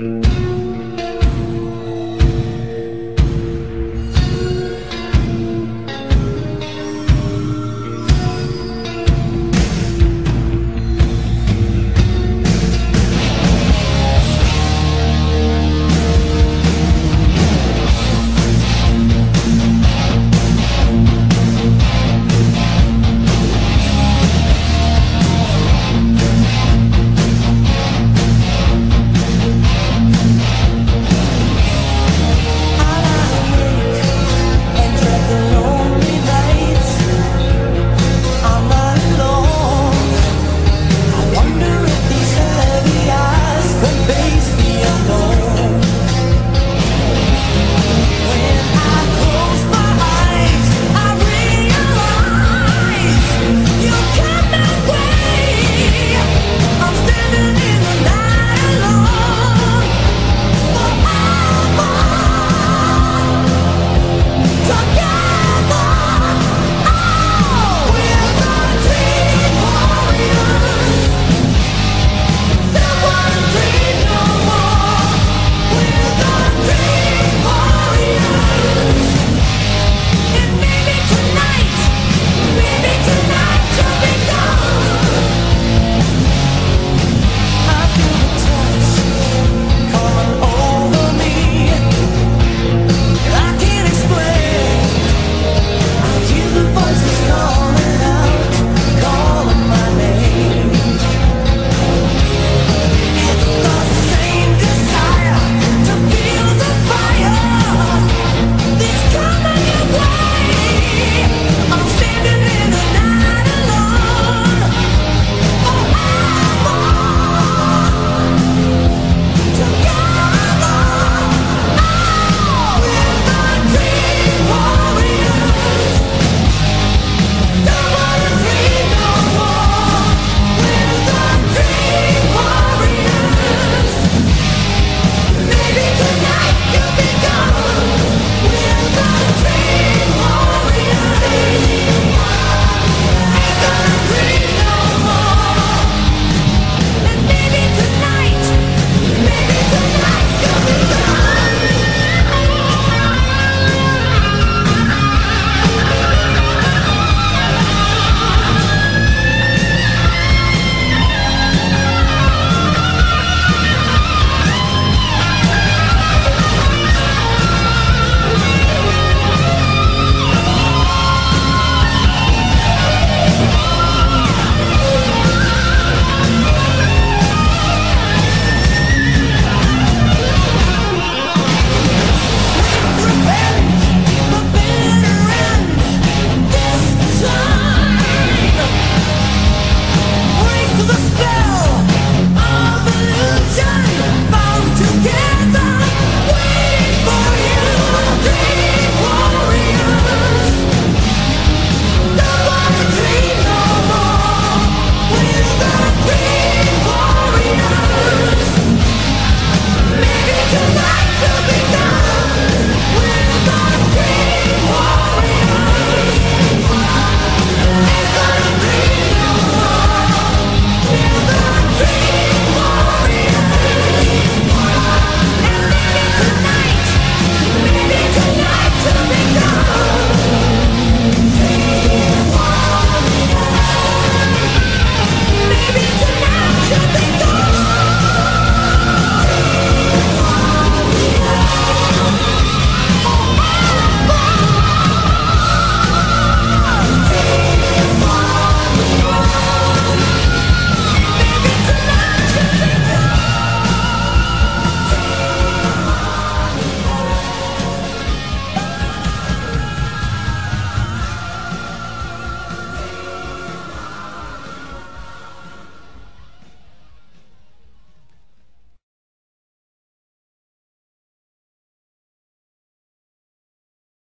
Mm.